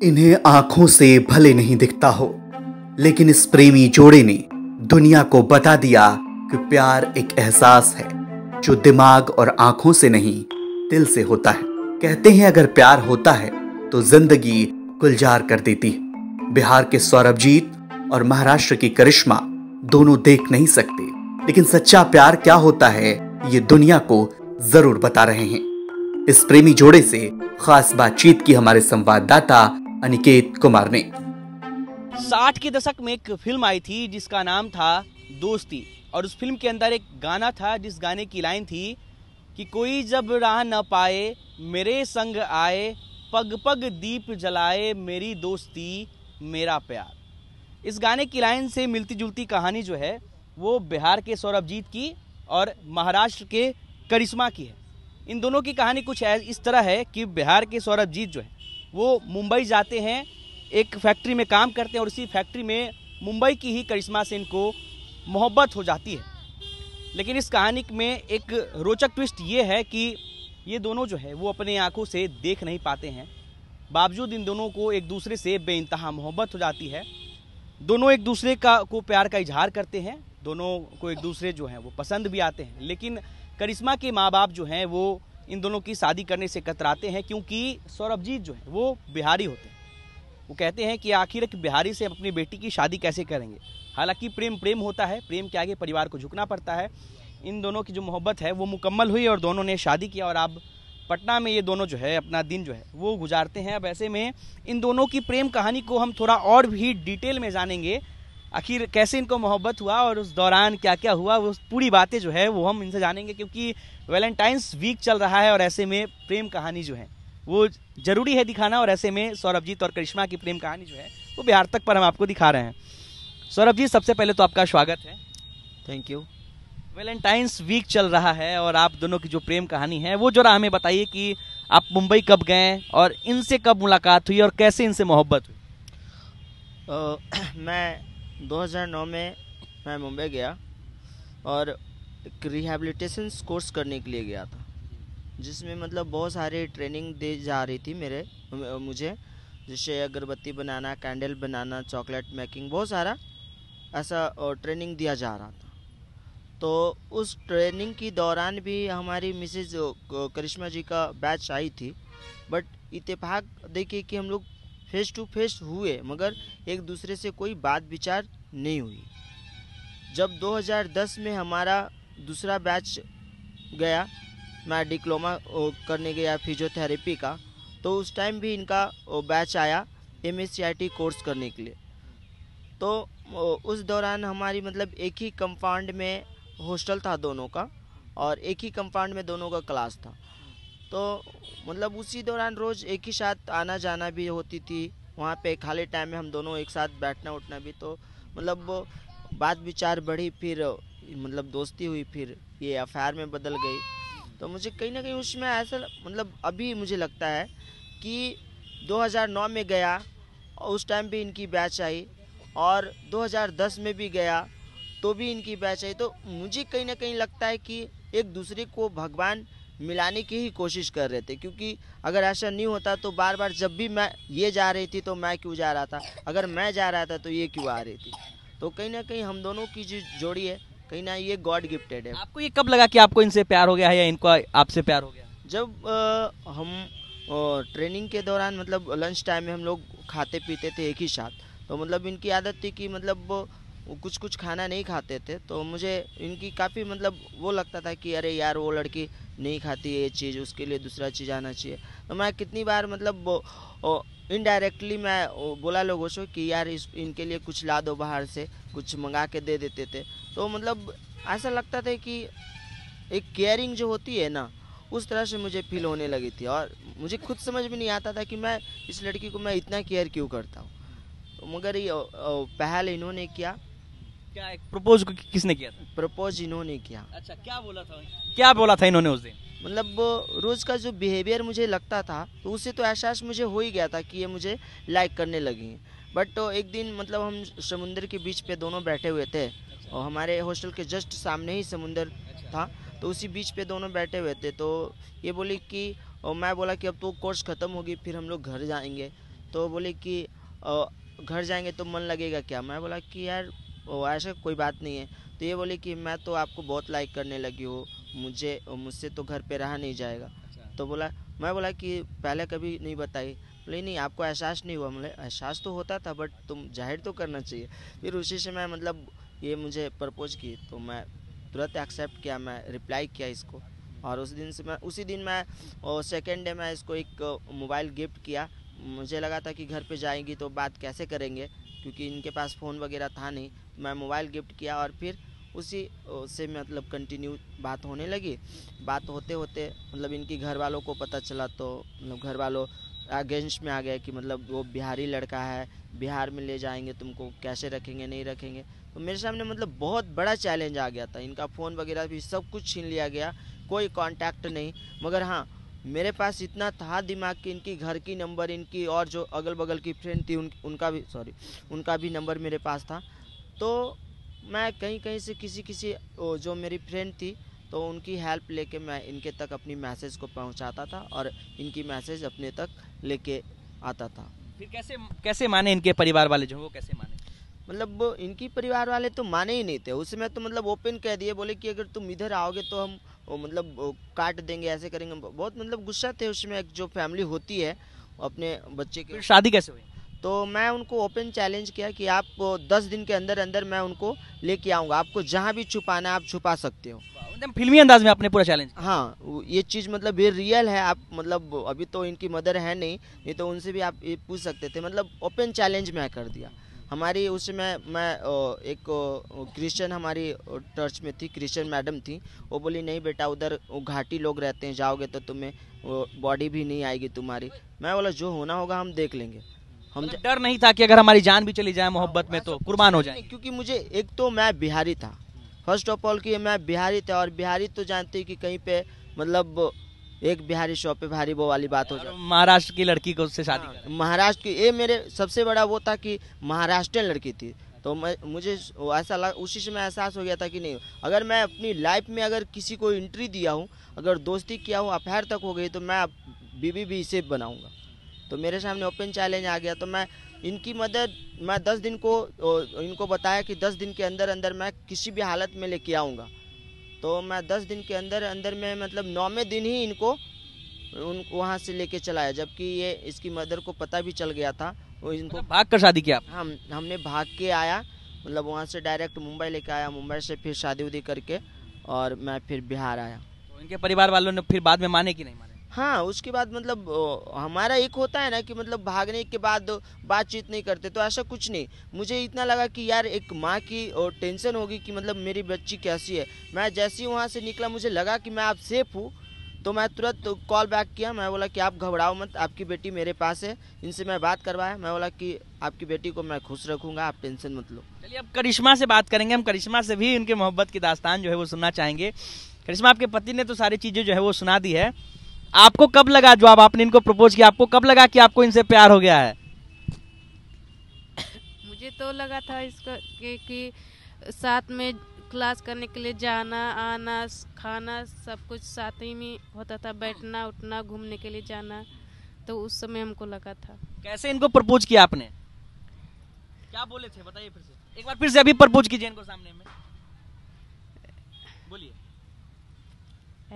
इन्हें आँखों से भले नहीं दिखता हो, लेकिन इस प्रेमी जोड़े ने दुनिया को बता दिया कि प्यार एक एहसास है, जो दिमाग और आँखों से नहीं, दिल से होता है। कहते हैं अगर प्यार होता है तो ज़िंदगी गुलजार कर देती है। बिहार के सौरभजीत और महाराष्ट्र की करिश्मा दोनों देख नहीं सकते, लेकिन सच्चा प्यार क्या होता है, ये दुनिया को ज़रूर बता रहे हैं। इस प्रेमी जोड़े से खास बातचीत की हमारे संवाददाता अनिकेत कुमार ने। साठ के दशक में एक फ़िल्म आई थी जिसका नाम था दोस्ती, और उस फ़िल्म के अंदर एक गाना था जिस गाने की लाइन थी कि कोई जब राह न पाए, मेरे संग आए, पग पग दीप जलाए, मेरी दोस्ती, मेरा प्यार। इस गाने की लाइन से मिलती जुलती कहानी जो है, वो बिहार के सौरभजीत की और महाराष्ट्र के करिश्मा की है। इन दोनों की कहानी कुछ इस तरह है कि बिहार के सौरभजीत जो है वो मुंबई जाते हैं, एक फैक्ट्री में काम करते हैं और उसी फैक्ट्री में मुंबई की ही करिश्मा से इनको मोहब्बत हो जाती है। लेकिन इस कहानी में एक रोचक ट्विस्ट ये है कि ये दोनों जो है, वो अपने आँखों से देख नहीं पाते हैं। बावजूद इन दोनों को एक दूसरे से बेइंतहा मोहब्बत हो जाती है। दोनों एक दूसरे का, को प्यार का इजहार करते हैं, दोनों को एक दूसरे जो हैं, वो पसंद भी आते हैं। लेकिन करिश्मा के माँ बाप जो हैं, वो इन दोनों की शादी करने से कतराते हैं क्योंकि सौरभजीत जो है, वो बिहारी होते हैं। वो कहते हैं कि आखिर एक बिहारी से अपनी बेटी की शादी कैसे करेंगे? हालाँकि प्रेम प्रेम होता है, प्रेम के आगे परिवार को झुकना पड़ता है। इन दोनों की जो मोहब्बत है, वो मुकम्मल हुई और दोनों ने शादी किया और अब पटना में ये दोनों जो है, अपना दिन जो है, वो गुजारते हैं। अब ऐसे में इन दोनों की प्रेम कहानी को हम थोड़ा और भी डिटेल में जानेंगे। आखिर कैसे इनको मोहब्बत हुआ और उस दौरान क्या क्या हुआ वो पूरी बातें जो है वो हम इनसे जानेंगे क्योंकि वैलेंटाइंस वीक चल रहा है और ऐसे में प्रेम कहानी जो है वो ज़रूरी है दिखाना और ऐसे में सौरभजीत और करिश्मा की प्रेम कहानी जो है वो बिहार तक पर हम आपको दिखा रहे हैं। सौरभ जी सबसे पहले तो आपका स्वागत है। थैंक यू वैलेंटाइंस वीक चल रहा है और आप दोनों की जो प्रेम कहानी है वो जरा हमें बताइए कि आप मुंबई कब गए और इनसे कब मुलाकात हुई और कैसे इनसे मोहब्बत हुई? आ, मैं 2009 में मैं मुंबई गया और एक रिहेबिलिटेशन कोर्स करने के लिए गया था, जिसमें मतलब बहुत सारे ट्रेनिंग दी जा रही थी मेरे मुझे, जैसे अगरबत्ती बनाना कैंडल बनाना चॉकलेट मेकिंग बहुत सारा ऐसा ट्रेनिंग दिया जा रहा था। तो उस ट्रेनिंग की दौरान भी हमारी मिसेज करिश्मा जी का बैच आई थी बट इतफाक देखिए कि हम लोग फेस टू फेस हुए, मगर एक दूसरे से कोई बात विचार नहीं हुई। जब 2010 में हमारा दूसरा बैच गया, मैं डिप्लोमा करने गया फिजियोथेरेपी का तो उस टाइम भी इनका बैच आया एमएससीआईटी कोर्स करने के लिए। तो उस दौरान हमारी मतलब एक ही कंपाउंड में हॉस्टल था दोनों का, और एक ही कंपाउंड में दोनों का क्लास था। तो मतलब उसी दौरान रोज़ एक ही साथ आना जाना भी होती थी। वहाँ पे खाली टाइम में हम दोनों एक साथ बैठना उठना भी तो मतलब बात विचार बढ़ी, फिर मतलब दोस्ती हुई, फिर ये अफेयर में बदल गई। तो मुझे कहीं ना कहीं उसमें ऐसा मतलब अभी मुझे लगता है कि 2009 में गया और उस टाइम भी इनकी बैच आई और 2010 में भी गया तो भी इनकी बैच आई। तो मुझे कहीं ना कहीं लगता है कि एक दूसरे को भगवान मिलाने की ही कोशिश कर रहे थे क्योंकि अगर ऐसा नहीं होता तो बार बार जब भी मैं ये जा रही थी तो मैं क्यों जा रहा था? अगर मैं जा रहा था तो ये क्यों आ रही थी? तो कहीं ना कहीं हम दोनों की जो जोड़ी है कहीं ना ये गॉड गिफ्टेड है। आपको ये कब लगा कि आपको इनसे प्यार हो गया है या इनको आपसे प्यार हो गया? जब आ, हम ट्रेनिंग के दौरान मतलब लंच टाइम में हम लोग खाते पीते थे एक ही साथ तो मतलब इनकी आदत थी कि मतलब वो कुछ कुछ खाना नहीं खाते थे तो मुझे इनकी काफ़ी मतलब वो लगता था कि अरे यार वो लड़की नहीं खाती ये चीज़, उसके लिए दूसरा चीज़ आना चाहिए। तो मैं कितनी बार मतलब इनडायरेक्टली मैं बोला लोगों से कि यार इस, इनके लिए कुछ ला दो बाहर से, कुछ मंगा के दे देते थे। तो मतलब ऐसा लगता था कि एक केयरिंग जो होती है ना, उस तरह से मुझे फील होने लगी थी और मुझे खुद समझ में नहीं आता था कि मैं इस लड़की को मैं इतना केयर क्यों करता हूँ। तो मगर ये पहल इन्होंने किया क्या एक प्रपोज किसने किया था? प्रपोज इन्होंने किया। अच्छा क्या बोला था क्या बोला था इन्होंने उस दिन? मतलब रोज़ का जो बिहेवियर मुझे लगता था तो उससे तो एहसास मुझे हो ही गया था कि ये मुझे लाइक करने लगी बट तो एक दिन मतलब हम समुद्र के बीच पे दोनों बैठे हुए थे अच्छा। और हमारे हॉस्टल के जस्ट सामने ही समुंदर अच्छा। था तो उसी बीच पे दोनों बैठे हुए थे तो ये बोली कि और मैं बोला कि अब तो कोर्स ख़त्म होगी फिर हम लोग घर जाएँगे। तो बोले कि घर जाएँगे तो मन लगेगा क्या? मैं बोला कि यार ओ, ऐसा कोई बात नहीं है। तो ये बोले कि मैं तो आपको बहुत लाइक करने लगी हूँ। मुझे मुझसे तो घर पे रहा नहीं जाएगा। अच्छा। तो बोला मैं बोला कि पहले कभी नहीं बताई। बोले नहीं आपको एहसास नहीं हुआ। मतलब एहसास तो होता था बट तुम ज़ाहिर तो करना चाहिए। फिर उसी से मैं मतलब ये मुझे प्रपोज की। तो मैं तुरंत एक्सेप्ट किया मैं रिप्लाई किया इसको। और उस दिन से मैं उसी दिन मैं सेकेंड डे मैं इसको एक मोबाइल गिफ्ट किया। मुझे लगा था कि घर पे जाएँगी तो बात कैसे करेंगे? क्योंकि इनके पास फ़ोन वगैरह था नहीं। मैं मोबाइल गिफ्ट किया और फिर उसी से मतलब कंटिन्यू बात होने लगी। बात होते होते मतलब इनकी घर वालों को पता चला तो मतलब घर वालों अगेंस्ट में आ गए कि मतलब वो बिहारी लड़का है बिहार में ले जाएँगे तुमको कैसे रखेंगे नहीं रखेंगे। तो मेरे सामने मतलब बहुत बड़ा चैलेंज आ गया था। इनका फ़ोन वगैरह भी सब कुछ छीन लिया गया कोई कांटेक्ट नहीं। मगर हाँ मेरे पास इतना था दिमाग कि इनकी घर की नंबर इनकी और जो अगल बगल की फ्रेंड थी उन, उनका भी सॉरी उनका भी नंबर मेरे पास था। तो मैं कहीं कहीं से किसी किसी जो मेरी फ्रेंड थी तो उनकी हेल्प लेके मैं इनके तक अपनी मैसेज को पहुंचाता था और इनकी मैसेज अपने तक लेके आता था। फिर कैसे कैसे माने इनके परिवार वाले जो वो कैसे माने? मतलब वो इनकी परिवार वाले तो माने ही नहीं थे। उस समय तो मतलब ओपन कह दिए बोले कि अगर तुम इधर आओगे तो हम वो मतलब काट देंगे ऐसे करेंगे। बहुत मतलब गुस्सा थे उसमें एक जो फैमिली होती है अपने बच्चे के शादी कैसे हुई? तो मैं उनको ओपन चैलेंज किया कि आप दस दिन के अंदर अंदर मैं उनको लेके आऊँगा। आपको जहाँ भी छुपाना है आप छुपा सकते हो। एकदम फिल्मी अंदाज में आपने पूरा चैलेंज हाँ ये चीज़ मतलब ये रियल है। आप मतलब अभी तो इनकी मदर है नहीं नहीं तो उनसे भी आप ये पूछ सकते थे। मतलब ओपन चैलेंज मैं कर दिया। हमारी उस समय मैं एक क्रिश्चियन हमारी चर्च में थी क्रिश्चियन मैडम थी। वो बोली नहीं बेटा उधर वो घाटी लोग रहते हैं जाओगे तो तुम्हें बॉडी भी नहीं आएगी तुम्हारी। मैं बोला जो होना होगा हम देख लेंगे। हम मतलब डर नहीं था कि अगर हमारी जान भी चली जाए मोहब्बत में तो कुर्बान हो जाए क्योंकि मुझे एक तो मैं बिहारी था। फ़र्स्ट ऑफ़ ऑल कि मैं बिहारी था और बिहारी तो जानते कि कहीं पे मतलब एक बिहारी शॉप पे भारी वो वाली बात हो जाए महाराष्ट्र की लड़की को उससे शादी हाँ, कर। महाराष्ट्र की ये मेरे सबसे बड़ा वो था कि महाराष्ट्रियन लड़की थी। तो मैं मुझे ऐसा लग, उसी से मैं एहसास हो गया था कि नहीं अगर मैं अपनी लाइफ में अगर किसी को एंट्री दिया हूँ अगर दोस्ती किया हूँ अफेयर तक हो गई तो मैं बीबी भी इसे बनाऊँगा। तो मेरे सामने ओपन चैलेंज आ गया। तो मैं इनकी मदद मैं दस दिन को इनको बताया कि दस दिन के अंदर अंदर मैं किसी भी हालत में लेके आऊँगा। तो मैं दस दिन के अंदर अंदर में मतलब नौवें दिन ही इनको उन वहाँ से लेके चलाया जबकि ये इसकी मदर को पता भी चल गया था। वो इनको मतलब भाग कर शादी किया हम हमने भाग के आया मतलब वहाँ से डायरेक्ट मुंबई लेके आया मुंबई से फिर शादी उदी करके और मैं फिर बिहार आया। तो इनके परिवार वालों ने फिर बाद में माने कि नहीं माने? हाँ उसके बाद मतलब हमारा एक होता है ना कि मतलब भागने के बाद बातचीत नहीं करते तो ऐसा कुछ नहीं। मुझे इतना लगा कि यार एक माँ की अ, टेंशन होगी कि मतलब मेरी बच्ची कैसी है। मैं जैसे ही वहाँ से निकला मुझे लगा कि मैं आप सेफ़ हूँ तो मैं तुरंत कॉल बैक किया। मैं बोला कि आप घबराओ मत आपकी बेटी मेरे पास है इनसे मैं बात करवाया। मैं बोला कि आपकी बेटी को मैं खुश रखूँगा आप टेंशन मत लो। चलिए अब करिश्मा से बात करेंगे। हम करिश्मा से भी इनके मोहब्बत की दास्तान जो है वो सुनना चाहेंगे। करिश्मा आपके पति ने तो सारी चीज़ें जो है वो सुना दी है। आपको कब लगा जो अब आपने इनको प्रपोज किया? आपको कब लगा कि आपको इनसे प्यार हो गया है? मुझे तो लगा था इसका कि, कि साथ में क्लास करने के लिए जाना आना खाना सब कुछ साथ ही में होता था बैठना उठना घूमने के लिए जाना तो उस समय हमको लगा था। कैसे इनको प्रपोज किया आपने? क्या बोले थे? बताइए फिर से। एक बार फिर से अभी प्रपोज कीजिए इनको सामने में। बोलिए।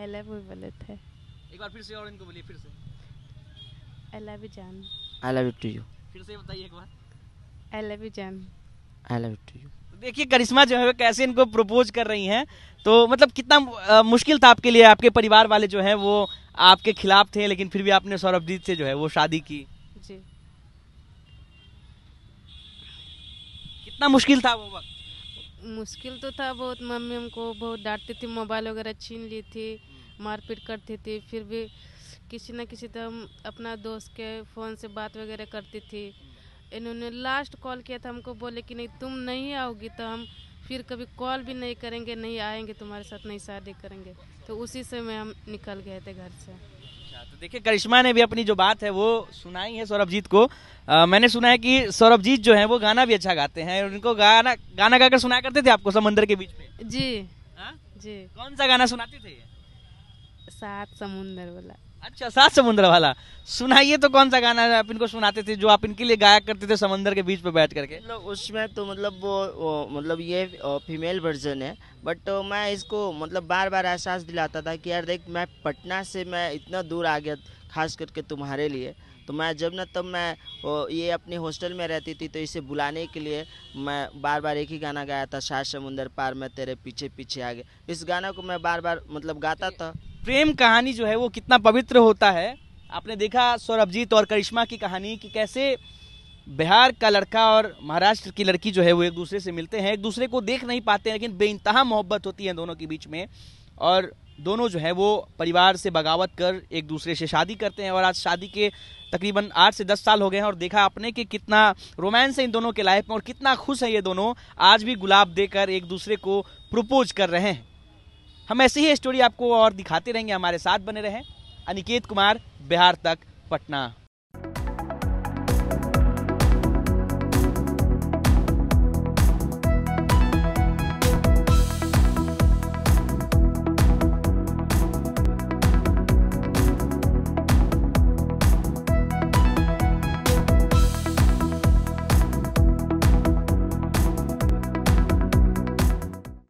आई लव यू बोले थे। एक बार फिर से और इनको बोलिए फिर से। आई लव यू जान I love you too you फिर से बताइए एक बार। आई लव यू जान I love you too you देखिए करिश्मा जो है कैसे इनको प्रपोज कर रही हैं। तो मतलब कितना मुश्किल था आपके लिए आपके परिवार वाले जो है वो आपके खिलाफ थे लेकिन फिर भी आपने सौरभजीत से जो है वो शादी की। जी। कितना मुश्किल था वो वक्त? मुश्किल तो था बहुत मम्मी हमको बहुत डांटती थी मोबाइल वगैरह छीन ली थी। मारपीट करती थी फिर भी किसी न किसी तरह हम अपना दोस्त के फ़ोन से बात वगैरह करती थी। इन्होंने लास्ट कॉल किया था हमको बोले कि नहीं तुम नहीं आओगी तो हम फिर कभी कॉल भी नहीं करेंगे नहीं आएँगे तुम्हारे साथ नहीं शादी करेंगे। तो उसी समय हम निकल गए थे घर से। अच्छा, तो देखिए करिश्मा ने भी अपनी जो बात है वो सुनाई है सौरभजीत को। अ, मैंने सुना है कि सौरभजीत जो है वो गाना भी अच्छा गाते हैं और उनको गाना गाना गाकर सुनाया करते थे आपको समंदर के बीच में? जी। हाँ? जी। कौन सा गाना सुनाते थे? सात समुंदर वाला। अच्छा सात समुद्र वाला। सुनाइए तो कौन सा गाना आप इनको सुनाते थे जो आप इनके लिए गाया करते थे समंदर के बीच पे बैठ करके। मतलब उसमें तो मतलब वो, वो मतलब ये फीमेल वर्जन है बट मैं इसको मतलब बार बार एहसास दिलाता था कि यार देख मैं पटना से मैं इतना दूर आ गया खास करके तुम्हारे लिए। तो मैं जब ना तब मैं ये अपने हॉस्टल में रहती थी तो इसे बुलाने के लिए मैं बार बार एक ही गाना गाया था सात समुंदर पार मैं तेरे पीछे पीछे आ गया इस गाना को मैं बार बार मतलब गाता था। प्रेम कहानी जो है वो कितना पवित्र होता है। आपने देखा सौरभजीत और करिश्मा की कहानी कि कैसे बिहार का लड़का और महाराष्ट्र की लड़की जो है वो एक दूसरे से मिलते हैं, एक दूसरे को देख नहीं पाते हैं, लेकिन बेइंतहा मोहब्बत होती है दोनों के बीच में। और दोनों जो है वो परिवार से बगावत कर एक दूसरे से शादी करते हैं और आज शादी के तकरीबन आठ से दस साल हो गए हैं और देखा आपने कि कितना रोमांस है इन दोनों के लाइफ में और कितना खुश है ये दोनों। आज भी गुलाब देकर एक दूसरे को प्रपोज कर रहे हैं। हम ऐसी ही स्टोरी आपको और दिखाते रहेंगे, हमारे साथ बने रहें। अनिकेत कुमार, बिहार तक, पटना।